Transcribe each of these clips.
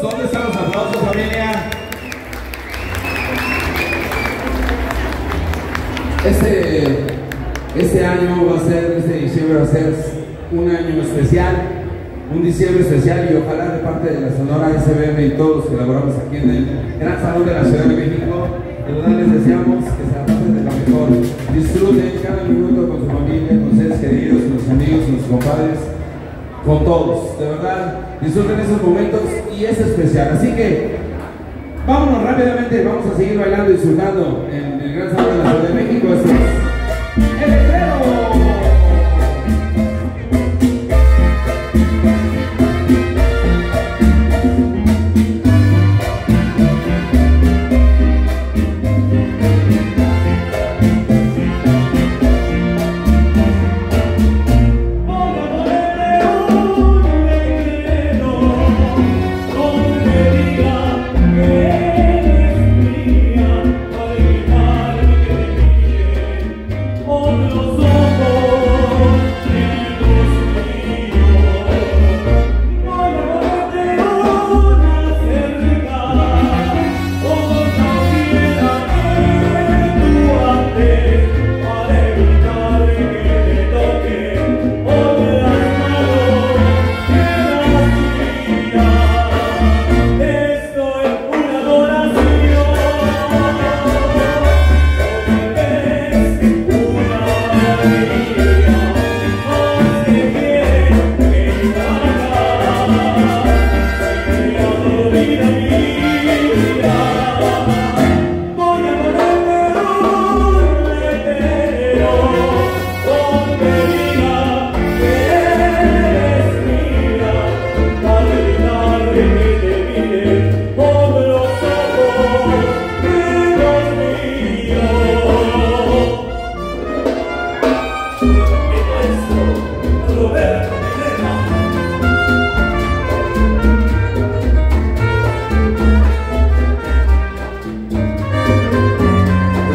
¿Dónde están los aplausos, familia? Este, este año va a ser, este diciembre va a ser un año especial, un diciembre especial y ojalá de parte de la Sonora SBM y todos los que laboramos aquí en el Gran Salón de la Ciudad de México, de verdad les deseamos que se pasen de lo mejor, disfruten cada minuto con su familia, con seres queridos, con sus amigos, con sus compadres, con todos, de verdad, disfruten esos momentos y es especial, así que vámonos rápidamente, vamos a seguir bailando y disfrutando en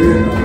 Yeah.